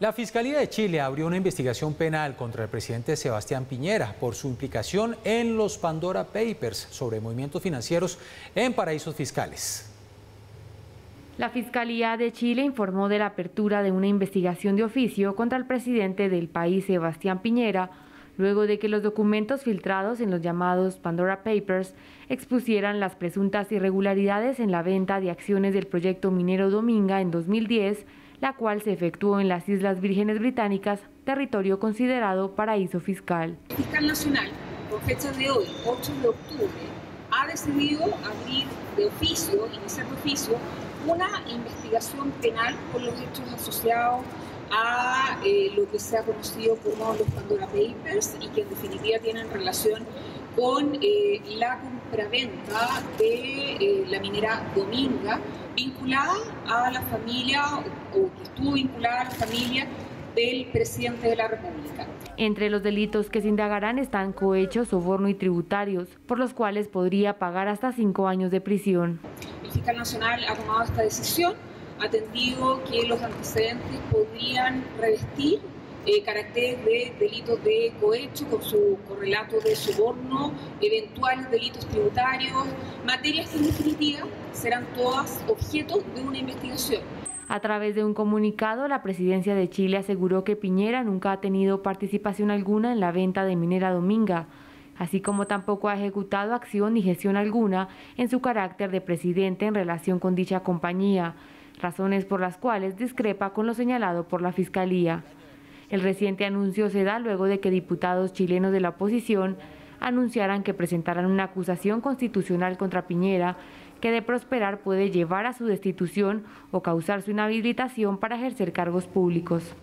La Fiscalía de Chile abrió una investigación penal contra el presidente Sebastián Piñera por su implicación en los Pandora Papers sobre movimientos financieros en paraísos fiscales. La Fiscalía de Chile informó de la apertura de una investigación de oficio contra el presidente del país, Sebastián Piñera, luego de que los documentos filtrados en los llamados Pandora Papers expusieran las presuntas irregularidades en la venta de acciones del proyecto minero Dominga en 2010 la cual se efectuó en las Islas Vírgenes Británicas, territorio considerado paraíso fiscal. El fiscal nacional, con fecha de hoy, 8 de octubre, ha decidido abrir de oficio, iniciar de oficio, una investigación penal por los hechos asociados a eh, lo que se ha conocido como los Pandora Papers y que en definitiva tienen relación con eh, la compraventa de eh, la minera Dominga vinculada a la familia o que estuvo vinculada a la familia del presidente de la República. Entre los delitos que se indagarán están cohechos, soborno y tributarios, por los cuales podría pagar hasta cinco años de prisión. El fiscal nacional ha tomado esta decisión, atendido que los antecedentes podrían revestir eh, caracteres de delitos de cohecho con su correlato de soborno, eventuales delitos tributarios, materias que en definitiva serán todas objeto de una investigación. A través de un comunicado, la presidencia de Chile aseguró que Piñera nunca ha tenido participación alguna en la venta de Minera Dominga, así como tampoco ha ejecutado acción ni gestión alguna en su carácter de presidente en relación con dicha compañía, razones por las cuales discrepa con lo señalado por la Fiscalía. El reciente anuncio se da luego de que diputados chilenos de la oposición anunciaran que presentarán una acusación constitucional contra Piñera que de prosperar puede llevar a su destitución o causar su inhabilitación para ejercer cargos públicos.